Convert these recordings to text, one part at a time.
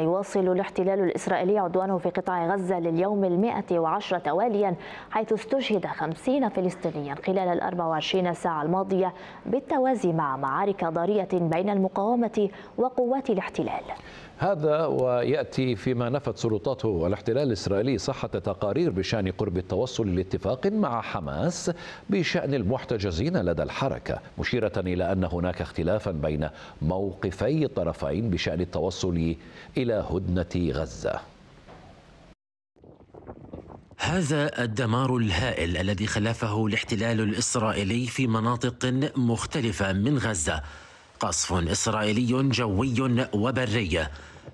يواصل الاحتلال الإسرائيلي عدوانه في قطاع غزة لليوم المائة وعشرة تواليا حيث استشهد خمسين فلسطينيا خلال الأربع وعشرين ساعة الماضية بالتوازي مع معارك ضارية بين المقاومة وقوات الاحتلال. هذا ويأتي فيما نفت سلطاته الاحتلال الإسرائيلي صحة تقارير بشأن قرب التوصل لاتفاق مع حماس بشأن المحتجزين لدى الحركة مشيرة إلى أن هناك اختلافا بين موقفي الطرفين بشأن التوصل إلى هدنة غزة. هذا الدمار الهائل الذي خلفه الاحتلال الإسرائيلي في مناطق مختلفة من غزة. قصف إسرائيلي جوي وبري.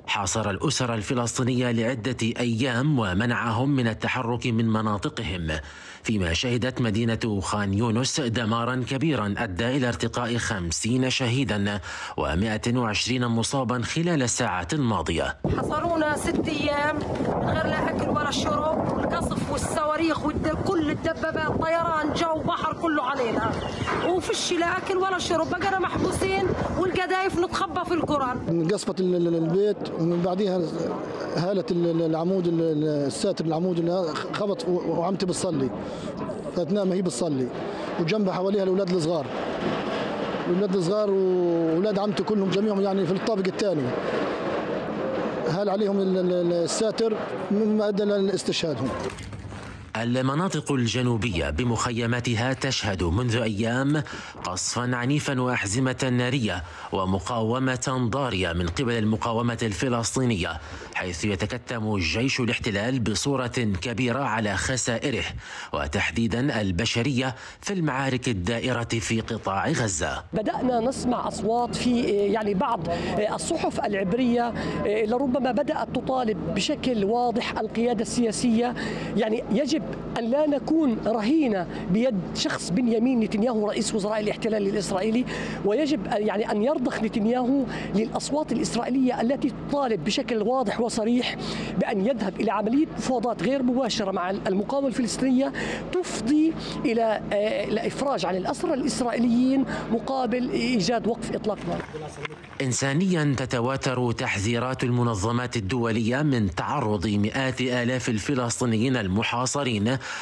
حاصر الأسر الفلسطينية لعدة أيام ومنعهم من التحرك من مناطقهم. فيما شهدت مدينة خان يونس دمارا كبيرا أدى إلى ارتقاء خمسين شهيدا و120 مصابا خلال الساعات الماضية. حصرونا ست أيام من غير لا أكل ولا شرب. والقصف والصواريخ وكل الدبابات طيران جو. كله علينا. وفيش لا أكل ولا شرب بقينا محبوسين والقذايف نتخبى في القرآن. قصفت البيت ومن بعدها هالة العمود الساتر العمود اللي خبط وعمتي بتصلي. فتنام هي بتصلي. وجنبها حواليها الأولاد الصغار. الأولاد الصغار وأولاد عمتي كلهم جميعهم يعني في الطابق الثاني. هال عليهم الساتر مما أدى لاستشهادهم المناطق الجنوبية بمخيماتها تشهد منذ أيام قصفا عنيفا وأحزمة نارية ومقاومة ضارية من قبل المقاومة الفلسطينية حيث يتكتم جيش الاحتلال بصورة كبيرة على خسائره وتحديدا البشرية في المعارك الدائرة في قطاع غزة. بدأنا نسمع أصوات في يعني بعض الصحف العبرية لربما بدأت تطالب بشكل واضح القيادة السياسية. يعني يجب أن لا نكون رهينة بيد شخص بنيامين نتنياهو رئيس وزراء الاحتلال الإسرائيلي. ويجب يعني أن يرضخ نتنياهو للأصوات الإسرائيلية التي تطالب بشكل واضح وصريح بأن يذهب إلى عملية مفاوضات غير مباشرة مع المقاومة الفلسطينية تفضي إلى الإفراج عن الأسرى الإسرائيليين مقابل إيجاد وقف إطلاق نار إنسانيا تتواتر تحذيرات المنظمات الدولية من تعرض مئات آلاف الفلسطينيين المحاصرين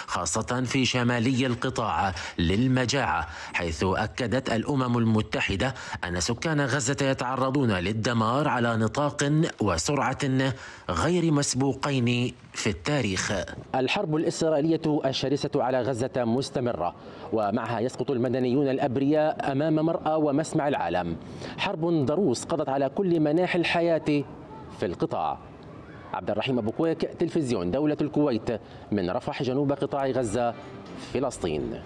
خاصة في شمالي القطاع للمجاعة حيث أكدت الأمم المتحدة أن سكان غزة يتعرضون للدمار على نطاق وسرعة غير مسبوقين في التاريخ. الحرب الإسرائيلية الشرسة على غزة مستمرة ومعها يسقط المدنيون الأبرياء أمام مرأى ومسمع العالم. حرب ضروس قضت على كل مناحي الحياة في القطاع. عبد الرحيم أبو كويك تلفزيون دولة الكويت من رفح جنوب قطاع غزة فلسطين.